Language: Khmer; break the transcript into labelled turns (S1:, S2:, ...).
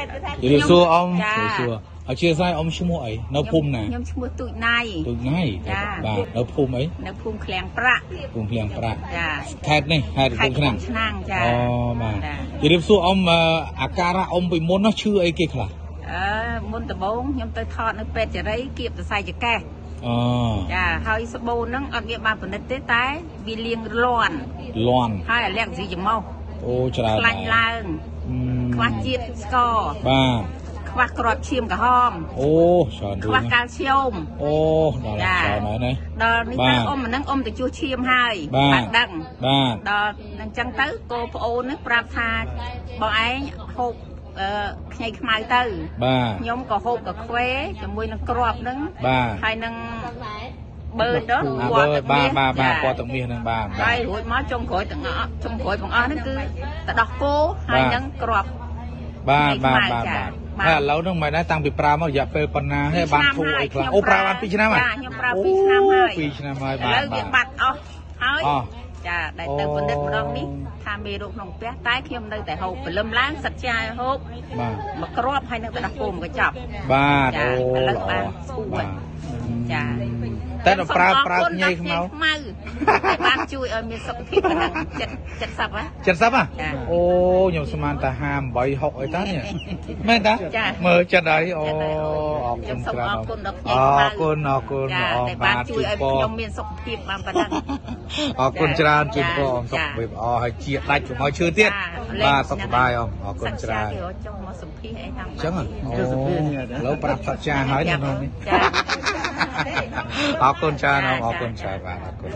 S1: ជម្រាបសួរអ៊ំ
S2: ចា
S1: ជម្រាបសួរអធិស្ឋានអ៊ំឈ្មោះអីនៅភូមិណា
S2: ខ្ញុំឈ្មោះទូចណៃ
S1: ទូកណៃ
S2: ចា
S1: បាទនៅភូមិអី
S2: នៅភូមិឃ្លាំងប្រាក់
S1: ភូមិភ្លៀងប្រាក់
S2: ចា
S1: ខេត្តនេះខេត្ត
S2: ខេ
S1: ភូ
S2: ត្ត
S1: មិឆ្នាំង
S2: ឆ្នាំងចា
S1: អូបាទ
S2: ចា
S1: ជម្រាបសួរអ៊ំអឺអាការៈអ៊ំពីមុននោះឈឺអីគេខ្លះ
S2: អឺមុនដំបូងខ្ញុំទៅថតនៅពេទ្យចរីគៀបសរសៃចង្កេះ
S1: អូ
S2: ចាហើយសបូនហ្នឹងអត់ងាកបានផលិតទេតែវាលាងលន់
S1: លន់
S2: ហើយអាលាក់ស៊ីច្រមុះ
S1: អូច្រើន
S2: ខ្លាញ់ឡើង
S1: អឺ
S2: ខ្វះជាតិស្ករ
S1: បាទ
S2: ខ្វះគ្រាប់ឈាមក្រហម
S1: អូច្រើន
S2: ខ្វះ
S1: រឿង
S2: កាល់ស្យូម
S1: អូដល់
S2: ចា
S1: ច្រើនហើយណា
S2: ដល់នេះ
S1: បាទ
S2: ទៅអ៊ំអាហ្នឹងអ៊ំទៅជួសឈាមហើយ
S1: បាទ
S2: បានដឹង
S1: បាទ
S2: ដល់អញ្ចឹងទៅកូនប្អូននេះប្រាប់ថាបងឯងហូបអឺខ្ញីខ្មៅទៅ
S1: បាទ
S2: ខ្ញុំក៏ហូបកាខ្វេជាមួយនឹងគ្រាប់ហ្នឹង
S1: បាទ
S2: ហើយនឹងបឺទៅ
S1: អា
S2: ព
S1: បើ
S2: ណ៌ទឹក
S1: បាទ
S2: មាស
S1: បាទបាទ
S2: ចា
S1: ពណ៌ទឹកមាសហ្នឹងបាទបា
S2: ហើយ
S1: ទ
S2: រួចមកចុងក្រោយទាំងអស់ចុងក្រោយបងអស់ហ្នឹងគឺទៅដោះគោហើយ
S1: បាទ
S2: នឹងគ្រាប់
S1: បាទបាទ
S2: ខ្មៅ
S1: បាទ
S2: ចា
S1: បាទ
S2: បាទ
S1: ហើយឥឡូវហ្នឹងមិនដែរតាំងពីប្រើមករយៈពេលប៉ុណ្ណាហើយបានធូរអីខ្លះអូប្រើបាន2ឆ្នាំហើយ
S2: ចាខ្ញុំប្រើ2ឆ្នាំហើយ
S1: 2ឆ្នាំហើយ
S2: ឥ
S1: បាទ
S2: ឡូវវា
S1: បាទ
S2: បាត់អស់ហើយ
S1: អស់
S2: ចាដែល
S1: អូ
S2: ទៅពិនិត្យម្ដងនេះថាមេរោគក្នុងផ្ទះតែខ្ញុំនៅតែហូបព្រលឹមឡើងសិតចាយហូប
S1: បាទ
S2: មកគ្រាប់ហើយនឹងទៅដោះគោមកចប់
S1: បាទ
S2: ចា
S1: អូ
S2: ឥឡូវ
S1: ល្អ
S2: បានស្រួល
S1: បាទ
S2: ចា
S1: តែដល់ប្រើប្រើខ្ញីខ្មៅ
S2: ខ្មៅតែបានជួយឲ្យមានសុខភាពប៉ុណ្ណឹងចិត្តចិត្តសັບហ៎
S1: 70ហ៎
S2: ចា
S1: អូខ្ញុំស្មានតែ58 60អីតានេះមែនតា
S2: ចា
S1: មើលចិត្តហើយអូ
S2: ចិត្តហើយ
S1: អរ
S2: ខ្ញុំ
S1: គុណ
S2: សូម
S1: ច្រើន
S2: អរគុណដល់ខ្ញី
S1: អ
S2: ខ្មៅ
S1: រគុណអរគុណ
S2: ចា
S1: អរ
S2: ដែលបាន
S1: បាទ
S2: ជួយឲ្យ
S1: ពរ
S2: ខ្ញុំមានសុខភាពបានប៉ុណ្ណឹង
S1: អរគុណច្រើនជូនពរអម
S2: ចា
S1: សុខភាពល្អហើយជាដាច់កុំឲ្យឈឺទៀត
S2: ចា
S1: បាទសុខសប្បាយអមអរគុណច្រើន
S2: សាច់ចាគេចង់មកសម្ភាសអីតាម
S1: អញ្ចឹងហ៎អូឥឡូវប្រាប់សច្ចាហើយនៅក្នុងនេះ
S2: ចា
S1: អរគុណច្រើនអម
S2: ចា
S1: អរគុណ
S2: ចា
S1: ច្រើនបាទអរគុណ